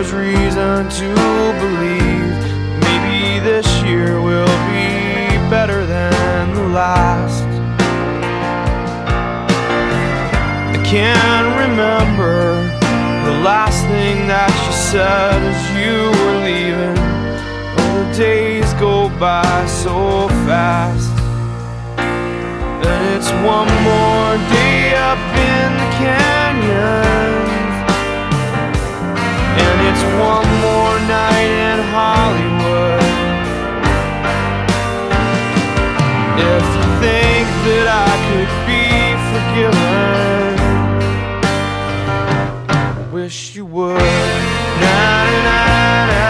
There's reason to believe maybe this year will be better than the last. I can't remember the last thing that you said as you were leaving. Oh, the days go by so fast. And it's one more day up in the canyons. One more night in Hollywood. If you think that I could be forgiven, I wish you would. Na, na, na,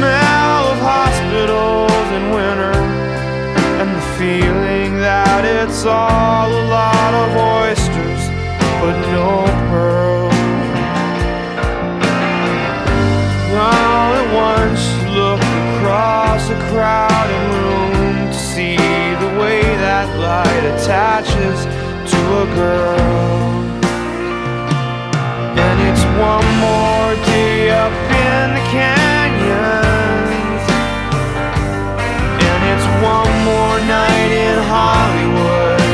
na, light attaches to a girl. And it's one more day up in the canyons. And it's one more night in Hollywood.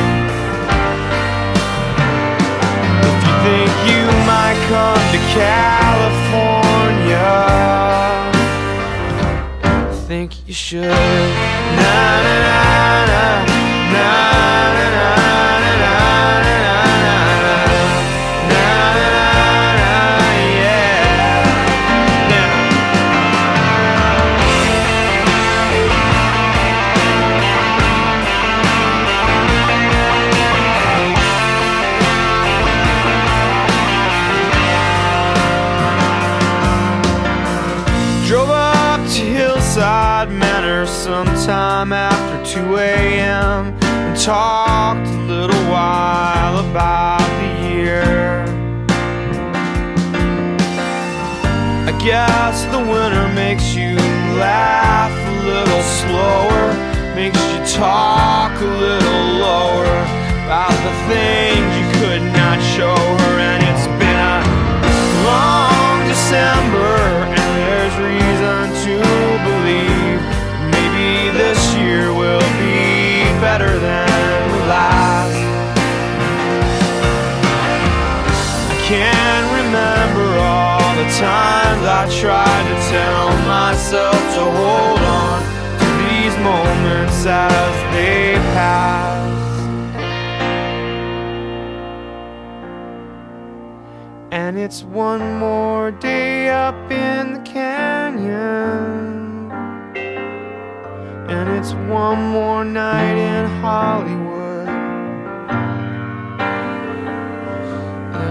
If you think you might come to California, think you should. Na na na Hillside Manor sometime after 2 a.m. and talked a little while about the year. I guess the winter makes you laugh a little slower, makes you talk a little lower about the things you could not show her, better than the last. I can't remember all the times I tried to tell myself to hold on to these moments as they pass. And it's one more day up in the canyon. And it's one more night in Hollywood.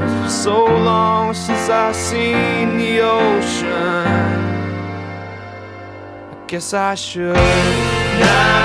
It's been so long since I've seen the ocean. I guess I should. Now